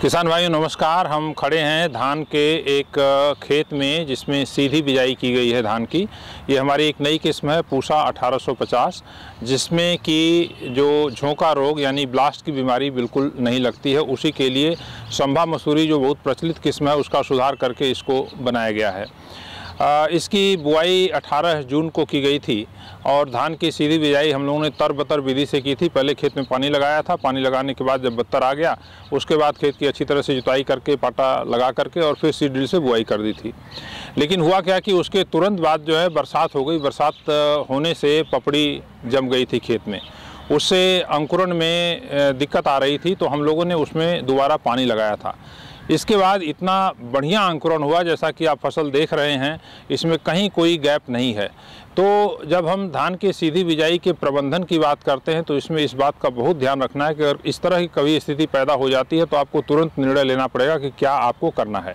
किसान भाइयों, नमस्कार। हम खड़े हैं धान के एक खेत में, जिसमें सीधी बिजाई की गई है धान की। ये हमारी एक नई किस्म है, पूसा 1850 जिसमें कि जो झोंका रोग, यानी ब्लास्ट की बीमारी बिल्कुल नहीं लगती है, उसी के लिए संभा मसूरी जो बहुत प्रचलित किस्म है, उसका सुधार करके इसको बनाया गया है। इसकी बुआई 18 जून को की गई थी। और धान की सीधी बिजाई हम लोगों ने तर बतर विधि से की थी। पहले खेत में पानी लगाया था, पानी लगाने के बाद जब बत्तर आ गया, उसके बाद खेत की अच्छी तरह से जुताई करके, पाटा लगा करके और फिर सीड ड्रिल से बुआई कर दी थी। लेकिन हुआ क्या कि उसके तुरंत बाद जो है बरसात हो गई। बरसात होने से पपड़ी जम गई थी खेत में। उससे अंकुरण में दिक्कत आ रही थी तो हम लोगों ने उसमें दोबारा पानी लगाया था। इसके बाद इतना बढ़िया अंकुरण हुआ जैसा कि आप फ़सल देख रहे हैं, इसमें कहीं कोई गैप नहीं है। तो जब हम धान की सीधी बिजाई के प्रबंधन की बात करते हैं तो इसमें इस बात का बहुत ध्यान रखना है कि अगर इस तरह की कभी स्थिति पैदा हो जाती है तो आपको तुरंत निर्णय लेना पड़ेगा कि क्या आपको करना है।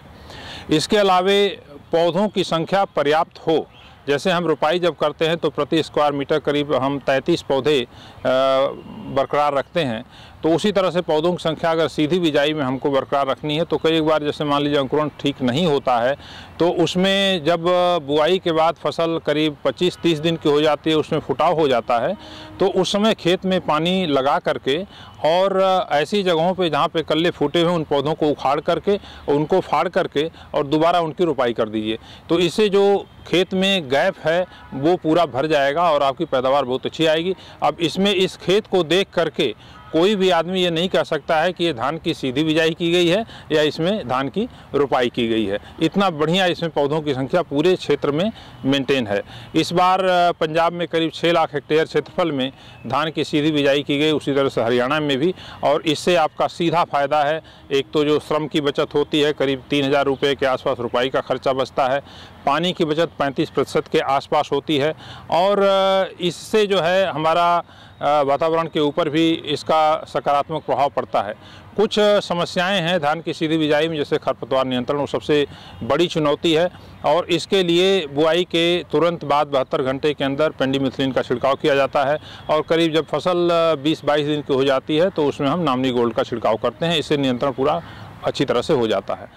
इसके अलावे पौधों की संख्या पर्याप्त हो। जैसे हम रोपाई जब करते हैं तो प्रति स्क्वायर मीटर करीब हम 33 पौधे बरकरार रखते हैं। तो उसी तरह से पौधों की संख्या अगर सीधी बिजाई में हमको बरकरार रखनी है तो कई बार जैसे मान लीजिए अंकुरण ठीक नहीं होता है तो उसमें जब बुआई के बाद फ़सल करीब 25-30 दिन की हो जाती है, उसमें फुटाव हो जाता है तो उस समय खेत में पानी लगा करके और ऐसी जगहों पे जहाँ पे कल्ले फूटे हुए उन पौधों को उखाड़ करके, उनको फाड़ करके और दोबारा उनकी रोपाई कर दीजिए। तो इससे जो खेत में गैप है, वो पूरा भर जाएगा और आपकी पैदावार बहुत अच्छी आएगी। अब इसमें इस खेत को देख करके कोई भी आदमी ये नहीं कह सकता है कि ये धान की सीधी बिजाई की गई है या इसमें धान की रोपाई की गई है। इतना बढ़िया इसमें पौधों की संख्या पूरे क्षेत्र में मेंटेन है। इस बार पंजाब में करीब छः लाख हेक्टेयर क्षेत्रफल में धान की सीधी बिजाई की गई, उसी तरह से हरियाणा में भी। और इससे आपका सीधा फ़ायदा है। एक तो जो श्रम की बचत होती है, करीब तीन हज़ार रुपये के आसपास रुपाई का खर्चा बचता है। पानी की बचत पैंतीस प्रतिशत के आसपास होती है। और इससे जो है हमारा वातावरण के ऊपर भी इसका सकारात्मक प्रभाव पड़ता है। कुछ समस्याएँ हैं धान की सीधी बिजाई में, जैसे खरपतवार नियंत्रण, वो सबसे बड़ी चुनौती है। और इसके लिए बुआई के तुरंत बाद बहत्तर घंटे के अंदर पेंडीमिथिलीन का छिड़काव किया जाता है और करीब जब फ़सल 20-22 दिन की हो जाती है तो उसमें हम नामनी गोल्ड का छिड़काव करते हैं। इससे नियंत्रण पूरा अच्छी तरह से हो जाता है।